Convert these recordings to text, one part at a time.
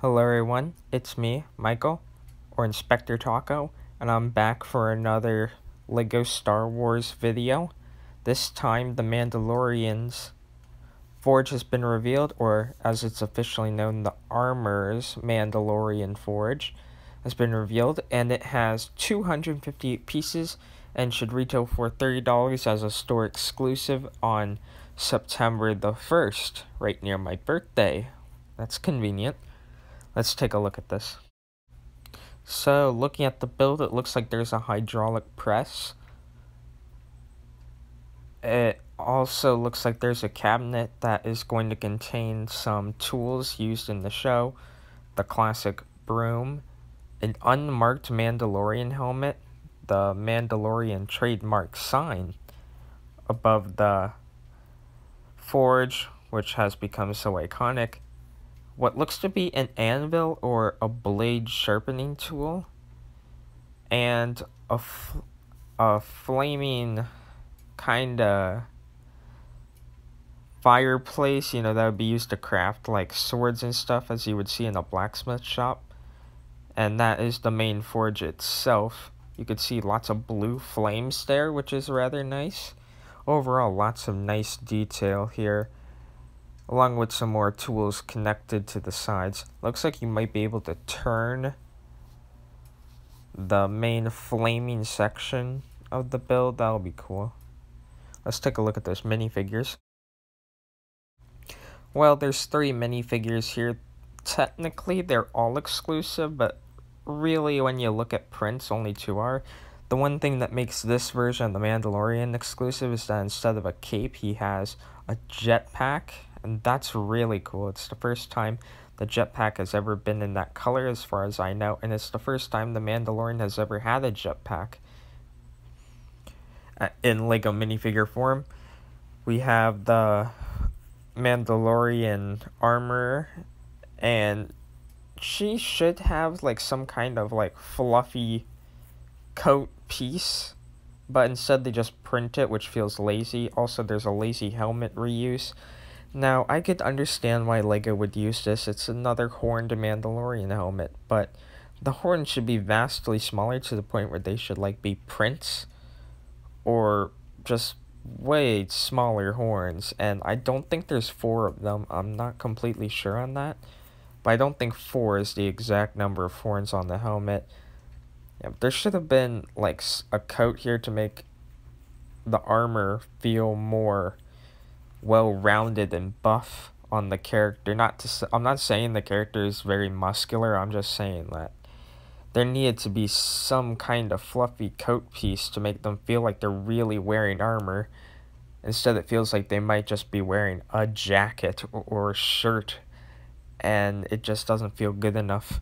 Hello everyone, it's me, Michael, or Inspector Taco, and I'm back for another LEGO Star Wars video. This time, the Mandalorian's Forge has been revealed, or as it's officially known, the Armorer's Mandalorian Forge has been revealed, and it has 258 pieces and should retail for $30 as a store exclusive on September the 1st, right near my birthday. That's convenient. Let's take a look at this. So, looking at the build, it looks like there's a hydraulic press. It also looks like there's a cabinet that is going to contain some tools used in the show. The classic broom, an unmarked Mandalorian helmet, the Mandalorian trademark sign above the forge, which has become so iconic, what looks to be an anvil or a blade sharpening tool, and a, a flaming kind of fireplace, you know, that would be used to craft like swords and stuff as you would see in a blacksmith shop. And that is the main forge itself. You could see lots of blue flames there, which is rather nice. Overall, lots of nice detail here, along with some more tools connected to the sides. Looks like you might be able to turn the main flaming section of the build. That'll be cool. Let's take a look at those minifigures. Well, there's three minifigures here. Technically, they're all exclusive, but really, when you look at prints, only two are. The one thing that makes this version of the Mandalorian exclusive is that instead of a cape, he has a jetpack, and that's really cool. It's the first time the jetpack has ever been in that color, as far as I know, and it's the first time the Mandalorian has ever had a jetpack uh, in Lego minifigure form. We have the Mandalorian Armorer, and she should have like some kind of like fluffy coat piece, but instead they just print it, which feels lazy. Also, there's a lazy helmet reuse. Now, I could understand why LEGO would use this. It's another horned Mandalorian helmet, but the horns should be vastly smaller to the point where they should like be prints or just way smaller horns, and I don't think there's four of them. I'm not completely sure on that, but I don't think four is the exact number of horns on the helmet. Yeah, there should have been like a coat here to make the armor feel more well-rounded and buff on the character. Not to I'm not saying the character is very muscular. I'm just saying that there needed to be some kind of fluffy coat piece to make them feel like they're really wearing armor. Instead, it feels like they might just be wearing a jacket or a shirt, and it just doesn't feel good enough.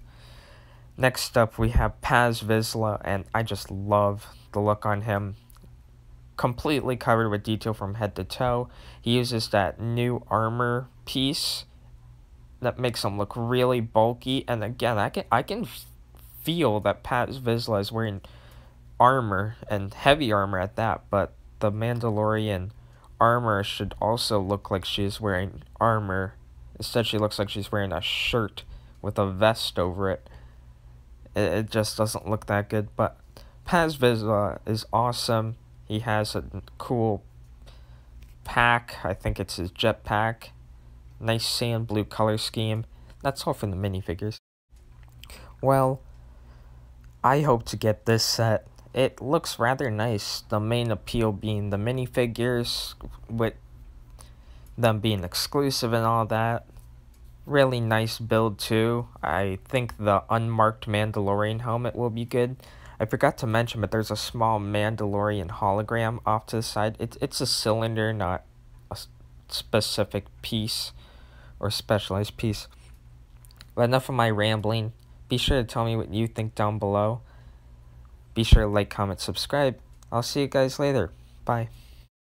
Next up, we have Paz Vizsla, and I just love the look on him. Completely covered with detail from head to toe. He uses that new armor piece that makes him look really bulky. And again, I can I can feel that Paz Vizsla is wearing armor and heavy armor at that, but the Mandalorian Armorer should also look like she's wearing armor. Instead, she looks like she's wearing a shirt with a vest over it. It, it just doesn't look that good, but Paz Vizsla is awesome. He has a cool pack. I think it's his jetpack. Nice sand blue color scheme. That's all from the minifigures. Well, I hope to get this set. It looks rather nice, the main appeal being the minifigures, with them being exclusive and all that. Really nice build too. I think the unmarked Mandalorian helmet will be good. I forgot to mention, but there's a small Mandalorian hologram off to the side. It's, it's a cylinder, not a specific piece or specialized piece. But enough of my rambling. Be sure to tell me what you think down below. Be sure to like, comment, subscribe. I'll see you guys later. Bye.